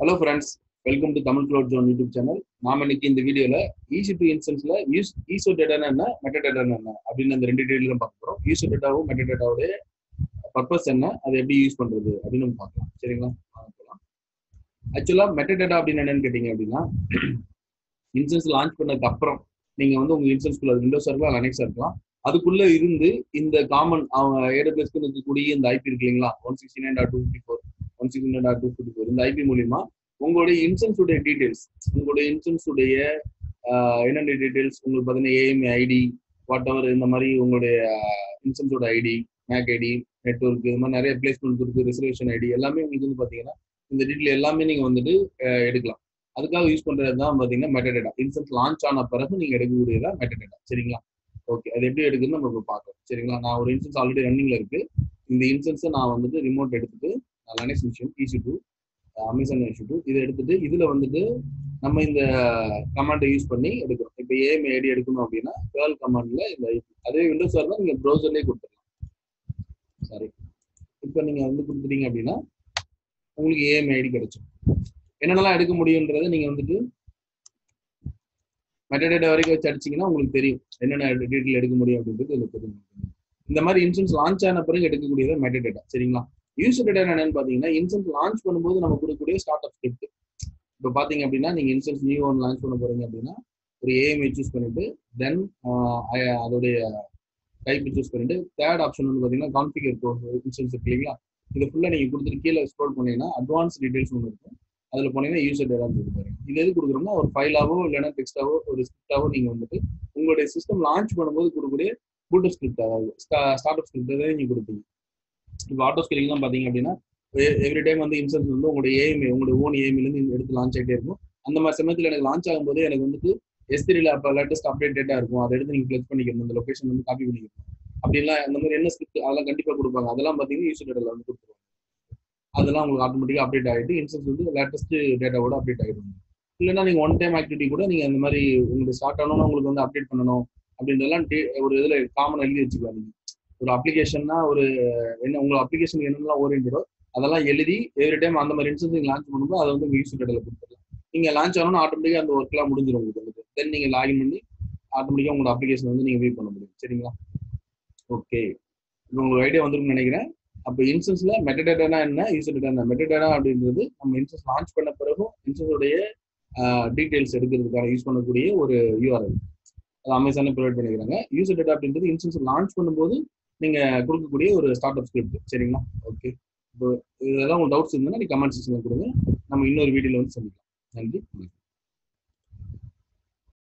Hello friends welcome to Tamil cloud zone YouTube channel நாம இன்னைக்கு இந்த வீடியோல ஈசி டு இன்ஸ்டன்ஸ்ல யூஸ் ஈசோ டேட்டானா என்ன மெட்டா டேட்டானா என்ன அப்படின்னு அந்த ரெண்டு டீட்டெயிலும் பார்க்க போறோம். ஈசோ டேட்டாவும் மெட்டா டேட்டாவுடைய பர்பஸ் என்ன அதை எப்படி யூஸ் பண்றது அப்படின்னு நம்ம பார்க்கலாம். சரிங்களா? பார்க்கலாம் ஆக்சுவலா மெட்டா டேட்டா அப்படின்னு என்னன்னு கேட்டீங்க அப்படின்னா இன்சூரன்ஸ் லான்ச் பண்ணதுக்கு அப்புறம் நீங்க வந்து உங்க இன்சூரன்ஸ்குள்ள விண்டோஸ் இருக்கலாம் லெனக்ஸா இருக்கலாம். அதுக்குள்ள இருந்து இந்த காமன் அவங்க ஏடபிள்யூஸ்க்கு இருக்கக்கூடிய இந்த ஐபி இருக்கு இல்லைங்களா? One sixty nine dot two fifty four one dot two fifty four இந்த ஐபி மூலியமா உங்களுடைய இன்சூரன்ஸ் உடைய டீடைல்ஸ் உங்களுடைய இன்சூரன்ஸ் உடைய என்னென்ன டீடைல்ஸ் உங்களுக்கு பார்த்தீங்கன்னா ஏஎம்ஏ ஐடி வாட் எவர் இந்த மாதிரி உங்களுடைய இன்சூரன்ஸோட ஐடி மேக் ஐடி நெட்ஒர்க் இது மாதிரி நிறைய பிளேஸ்மெண்ட் இருக்கு ரிசர்வேஷன் ஐடி எல்லாமே உங்களுக்கு வந்து பார்த்தீங்கன்னா இந்த டீட்டெயில் எல்லாமே நீங்கள் வந்துட்டு எடுக்கலாம். அதுக்காக யூஸ் பண்ணுறது தான் பார்த்தீங்கன்னா மெட்டடேட்டா இன்சூரன்ஸ் லான்ச் ஆன பிறகு நீங்கள் எடுக்கக்கூடியதா மெட்டடேட்டா சரிங்களா? ஓகே அது எப்படி எடுக்குன்னு நம்ம இப்போ பார்க்கலாம். சரிங்களா? நான் ஒரு இன்சூரன்ஸ் ஆல்ரெடி ரன்னிங்ல இருக்கு. இந்த இன்சூரன்ஸை நான் வந்துட்டு ரிமோட் எடுத்துட்டு Linux machine EC two Amazon EC two இதை எடுத்துட்டு இதுல வந்துட்டு நம்ம இந்த கமாண்டை யூஸ் பண்ணி எடுக்கிறோம் இப்போ ஏஎம் ஐடி எடுக்கணும் அப்படின்னா கேர்ள் கமாண்ட்ல இந்த அதே விண்டோஸ் இருந்தால் நீங்க ப்ரௌசர்லேயே கொடுத்துடலாம். சாரி இப்போ நீங்க வந்து கொடுத்துட்டீங்க அப்படின்னா உங்களுக்கு ஏஎம் ஐடி கிடைச்சிடும். என்னென்னலாம் எடுக்க முடியுன்றதை நீங்க வந்துட்டு மெட்டடேட்டா வரைக்கும் வச்சு அடிச்சிங்கன்னா உங்களுக்கு தெரியும். என்னென்ன டீட்டெயில் எடுக்க முடியும் அப்படின்றது எனக்கு தெரியும். இந்த மாதிரி இன்சூரன்ஸ் லான்ச் ஆன பிறகு எடுக்கக்கூடியது மெட்டடேட்டா சரிங்களா? யூசர் டேட்டா என்னன்னு பாத்தீங்கன்னா இன்சென்ஸ் லான்ச் பண்ணும்போது நம்ம கொடுக்கக்கூடிய ஸ்டார்ட் அப் ஸ்கிரிப்ட் இப்போ பாத்தீங்க அப்படின்னா நீங்க இன்சென்ஸ் நியூ ஒன் லான்ச் பண்ண போறீங்க அப்படின்னா ஒரு ஏஎம்ஐ சூஸ் பண்ணிட்டு தென் அதோடைய டைப் சூஸ் பண்ணிட்டு தேர்ட் ஆப்ஷன் வந்து பாத்தீங்கன்னா கான்ஃபிகர் இன்சூரன்ஸ் இருக்கு இல்லைங்களா? இது ஃபுல்லா நீங்க கொடுத்துட்டு கீழே ஸ்க்ரோல் பண்ணீங்கன்னா அட்வான்ஸ் டீடைல்ஸ் ஒன்று இருக்கும். அதுல போனீங்கன்னா யூசர் டேட்டா கொடுப்பாரு இது எது கொடுக்குறோம்னா ஒரு ஃபைலாவோ இல்லைன்னா டெக்ஸ்டாவோ ஒரு ஸ்கிரிப்டாவோ நீங்க வந்துட்டு உங்களுடைய சிஸ்டம் லான்ச் பண்ணும்போது கொடுக்கக்கூடிய பூட்டர் ஸ்கிரிப்ட் அதாவது ஸ்டார்ட் அப் ஸ்கிரிப்ட் நீங்க கொடுப்பீங்க. இப்போ ஆட்டோ ஸ்கேலிங் தான் பார்த்தீங்க அப்படின்னா எவ்ரி டைம் வந்து இன்சூரன்ஸ் வந்து உங்களுடைய ஏஎம்ஐ உங்களுடைய ஓன் ஏஎம்ஐலேருந்து எடுத்து லான்ச் ஆகிட்டே இருக்கும். அந்த மாதிரி சமயத்தில் எனக்கு லான்ச் ஆகும்போது எனக்கு வந்துட்டு எஸ்திரியில் அப்போ லேட்டஸ்ட் அப்டேட் டேட்டா இருக்கும். அதை எடுத்து நீங்கள் கிளிக் பண்ணிக்கணும். அந்த லொக்கேஷன் வந்து காப்பி பண்ணிக்கணும். அப்படிலாம் அந்த மாதிரி என்ன ஸ்கிரிப்ட் அதெல்லாம் கண்டிப்பாக கொடுப்பாங்க. அதெல்லாம் பார்த்தீங்கன்னா யூசர் டேட்டில் வந்து கொடுத்துருவாங்க. அதெல்லாம் உங்களுக்கு ஆட்டோமேட்டிக்காக அப்டேட் ஆகிட்டு இன்சூரன்ஸ் வந்து லேட்டஸ்ட் டேட்டாவோட அப்டேட் ஆகிடும் இல்லைன்னா நீங்கள் ஒன் டைம் ஆக்டிவிட்டி கூட நீங்கள் அந்த மாதிரி உங்களுக்கு ஸ்டார்ட் ஆனோன்னா உங்களுக்கு வந்து அப்டேட் பண்ணணும். அப்படின்றதெல்லாம் ஒரு இதில் காமன் எழுதி வச்சுக்கலாம் நீங்கள் ஒரு அப்ளிகேஷன்னா ஒரு என்ன உங்க அப்ளிகேஷன் என்னென்னலாம் ஓரியன்டோ அதெல்லாம் எழுதி எவ்ரி டைம் அந்த மாதிரி இன்சூரன்ஸ் நீங்கள் லான்ச் பண்ணும்போது அதை வந்து உங்கள் யூஸ் டேட்டில் கொடுத்துடலாம். நீங்கள் லான்ச் ஆனோன்னா ஆட்டோமேட்டிக்காக அந்த ஒர்க்லாம் முடிஞ்சிடும் உங்களுக்கு தென் நீங்கள் லாகின் பண்ணி ஆட்டோமேட்டிக்காக உங்களோட அப்ளிகேஷன் வந்து நீங்கள் வியூ பண்ண முடியும். சரிங்களா? ஓகே இப்போ உங்களுக்கு ஐடியா வந்துருக்குன்னு நினைக்கிறேன். அப்போ இன்சூரன்ஸில் மெட்டடேட்டானா என்ன யூசர் டேட்டா என்ன? மெட்டடேட்டா அப்படின்றது நம்ம இன்சூரன்ஸ் லான்ச் பண்ண பிறகும் இன்சூரன்ஸுடைய டீட்டெயில்ஸ் எடுக்கிறதுக்கான யூஸ் பண்ணக்கூடிய ஒரு யூஆர்எல் அது அமேசானே ப்ரொவைட் பண்ணிக்கிறாங்க. யூசர் டேட்டா அப்படின்றது இன்சூரன்ஸ் லான்ச் பண்ணும்போது நீங்க கொடுக்கக்கூடிய ஒரு ஸ்டார்ட் அப் ஸ்கிரிப்ட் சரிங்களா? ஓகே இப்போ இதெல்லாம் உங்களுக்கு டவுட்ஸ் இருந்ததுன்னா நீ கமெண்ட் செக்ஷன்ல கொடுங்க. நம்ம இன்னொரு வீடியோல வந்து சந்திக்கலாம். நன்றி.